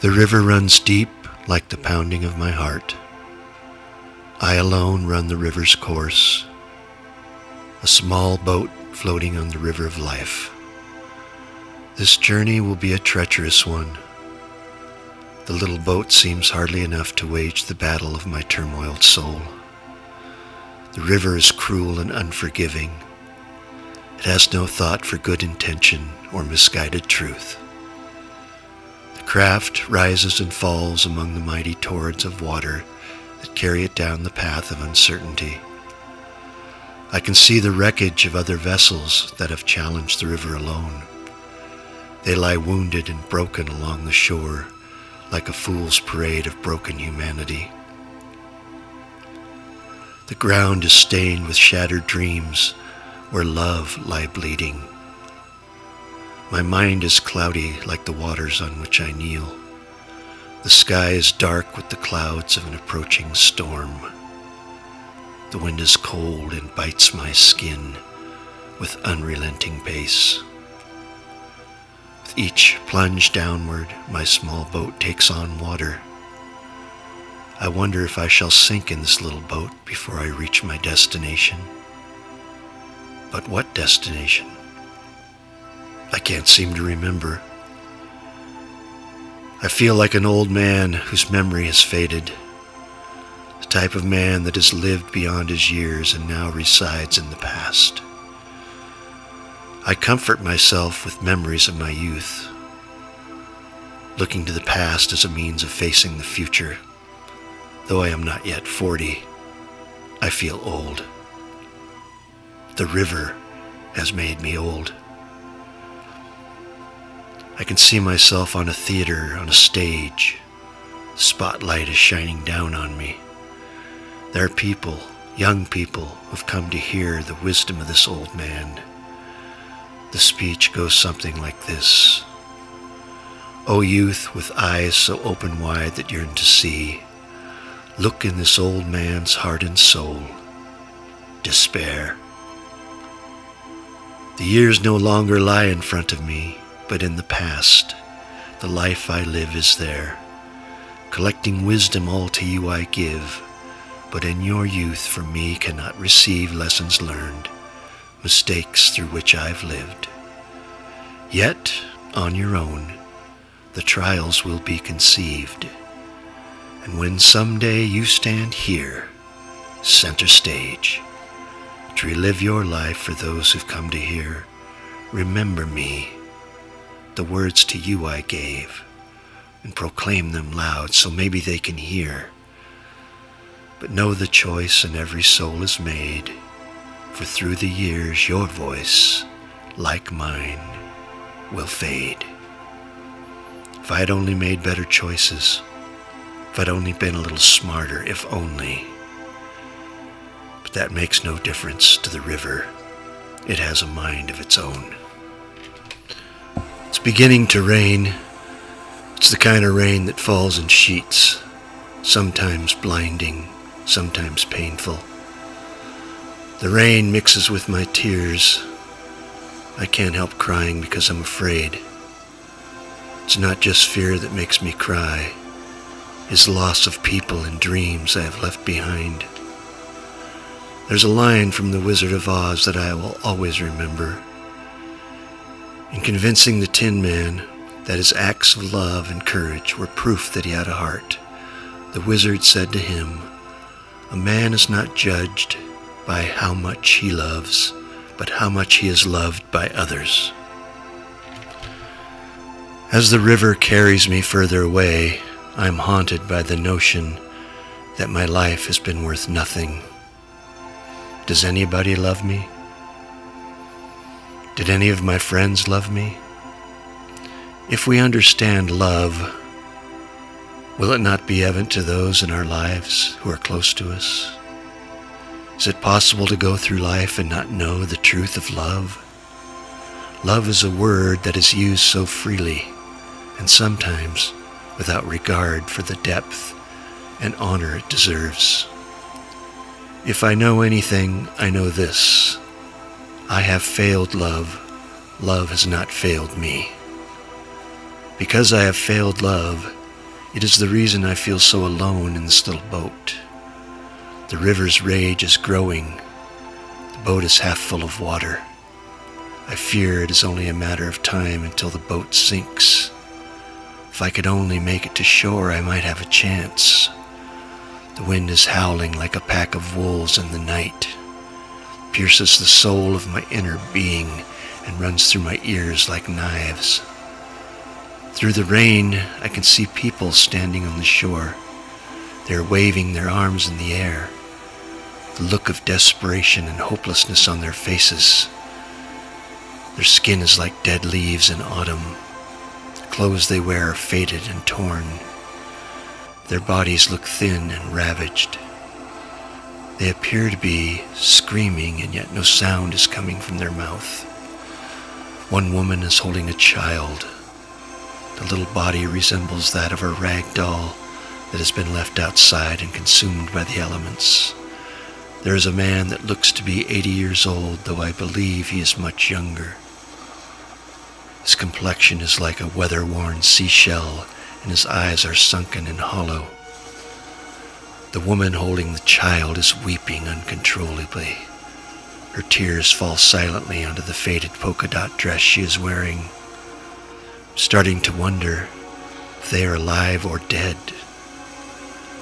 The river runs deep like the pounding of my heart. I alone run the river's course, a small boat floating on the river of life. This journey will be a treacherous one. The little boat seems hardly enough to wage the battle of my turmoiled soul. The river is cruel and unforgiving. It has no thought for good intention or misguided truth. Craft rises and falls among the mighty torrents of water that carry it down the path of uncertainty. I can see the wreckage of other vessels that have challenged the river alone. They lie wounded and broken along the shore like a fool's parade of broken humanity. The ground is stained with shattered dreams where love lie bleeding. My mind is cloudy like the waters on which I kneel. The sky is dark with the clouds of an approaching storm. The wind is cold and bites my skin with unrelenting pace. With each plunge downward, my small boat takes on water. I wonder if I shall sink in this little boat before I reach my destination. But what destination? I can't seem to remember. I feel like an old man whose memory has faded, the type of man that has lived beyond his years and now resides in the past. I comfort myself with memories of my youth, looking to the past as a means of facing the future. Though I am not yet 40, I feel old. The river has made me old. I can see myself on a theater, on a stage. The spotlight is shining down on me. There are people, young people, who've come to hear the wisdom of this old man. The speech goes something like this. O youth with eyes so open wide that yearn to see, look in this old man's heart and soul. Despair. The years no longer lie in front of me, but in the past. The life I live is there. Collecting wisdom all to you I give, but in your youth from me cannot receive lessons learned, mistakes through which I've lived. Yet, on your own, the trials will be conceived. And when someday you stand here, center stage, to relive your life for those who've come to hear. Remember me, the words to you I gave, and proclaim them loud so maybe they can hear. But know the choice in every soul is made, for through the years your voice, like mine, will fade. If I had only made better choices, if I'd only been a little smarter, if only. But that makes no difference to the river. It has a mind of its own. It's beginning to rain. It's the kind of rain that falls in sheets, sometimes blinding, sometimes painful. The rain mixes with my tears. I can't help crying because I'm afraid. It's not just fear that makes me cry. It's loss of people and dreams I have left behind. There's a line from The Wizard of Oz that I will always remember. In convincing the Tin Man that his acts of love and courage were proof that he had a heart, the wizard said to him, A man is not judged by how much he loves, but how much he is loved by others. As the river carries me further away, I am haunted by the notion that my life has been worth nothing does anybody love me? Did any of my friends love me? If we understand love, will it not be evident to those in our lives who are close to us? Is it possible to go through life and not know the truth of love? Love is a word that is used so freely and sometimes without regard for the depth and honor it deserves. If I know anything, I know this. I have failed love. Love has not failed me. Because I have failed love, It is the reason I feel so alone in this little boat. The river's rage is growing. The boat is half full of water. I fear it is only a matter of time until the boat sinks. If I could only make it to shore, I might have a chance. The wind is howling like a pack of wolves in the night, pierces the soul of my inner being, and runs through my ears like knives. Through the rain, I can see people standing on the shore. They are waving their arms in the air, the look of desperation and hopelessness on their faces. Their skin is like dead leaves in autumn. The clothes they wear are faded and torn. Their bodies look thin and ravaged. They appear to be screaming, and yet no sound is coming from their mouth. One woman is holding a child. The little body resembles that of a rag doll that has been left outside and consumed by the elements. There is a man that looks to be 80 years old, though I believe he is much younger. His complexion is like a weather-worn seashell, and his eyes are sunken and hollow. The woman holding the child is weeping uncontrollably. Her tears fall silently onto the faded polka dot dress she is wearing. Starting to wonder if they are alive or dead.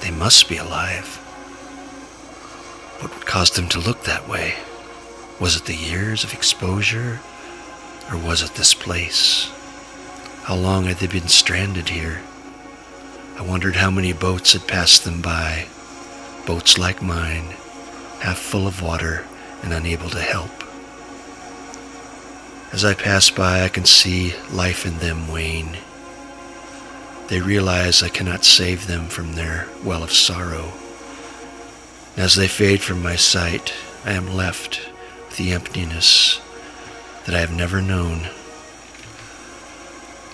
They must be alive. What caused them to look that way? Was it the years of exposure or was it this place? How long had they been stranded here? I wondered how many boats had passed them by, boats like mine, half full of water and unable to help. As I pass by, I can see life in them wane. They realize I cannot save them from their well of sorrow. As they fade from my sight, I am left with the emptiness that I have never known.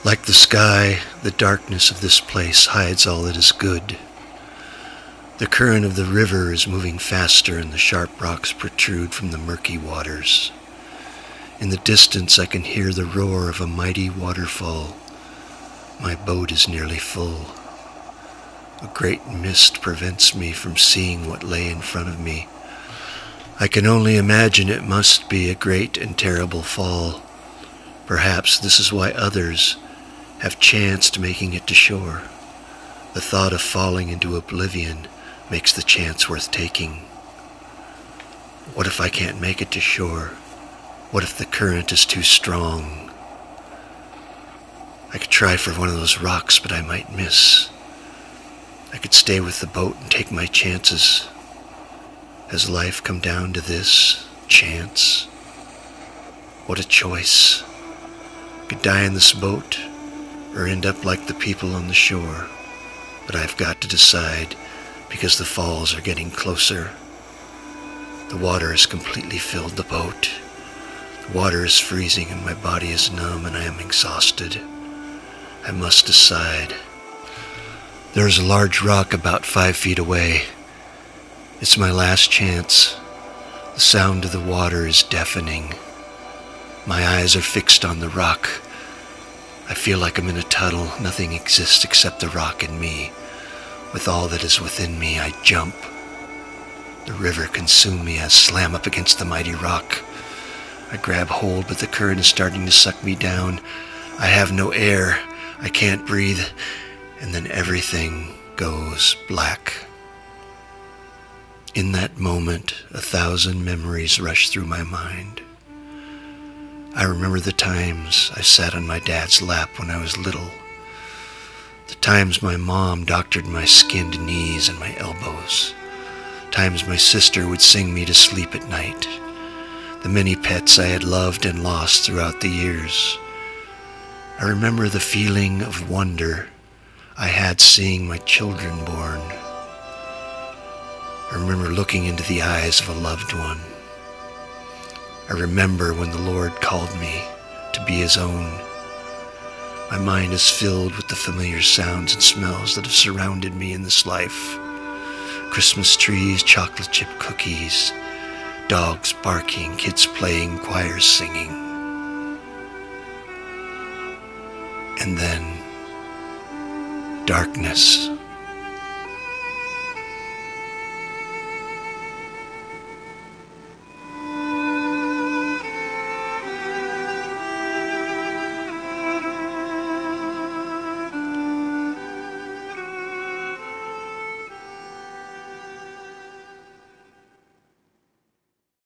Like the sky, the darkness of this place hides all that is good. The current of the river is moving faster and the sharp rocks protrude from the murky waters. In the distance I can hear the roar of a mighty waterfall. My boat is nearly full. A great mist prevents me from seeing what lay in front of me. I can only imagine it must be a great and terrible fall. Perhaps this is why others have chanced making it to shore. The thought of falling into oblivion makes the chance worth taking. What if I can't make it to shore? What if the current is too strong? I could try for one of those rocks, but I might miss. I could stay with the boat and take my chances. Has life come down to this? Chance? What a choice. I could die in this boat or end up like the people on the shore. But I've got to decide because the falls are getting closer. The water has completely filled the boat. The water is freezing and my body is numb and I am exhausted. I must decide. There is a large rock about five feet away. It's my last chance. The sound of the water is deafening. My eyes are fixed on the rock. I feel like I'm in a tunnel. Nothing exists except the rock and me. With all that is within me, I jump. The river consumes me. I slam up against the mighty rock. I grab hold, but the current is starting to suck me down. I have no air. I can't breathe. And then everything goes black. In that moment, a thousand memories rush through my mind. I remember the times I sat on my dad's lap when I was little. The times my mom doctored my skinned knees and my elbows. Times my sister would sing me to sleep at night. The many pets I had loved and lost throughout the years. I remember the feeling of wonder I had seeing my children born. I remember looking into the eyes of a loved one. I remember when the Lord called me to be his own. My mind is filled with the familiar sounds and smells that have surrounded me in this life. Christmas trees, chocolate chip cookies, dogs barking, kids playing, choirs singing. And then darkness.